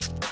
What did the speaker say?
you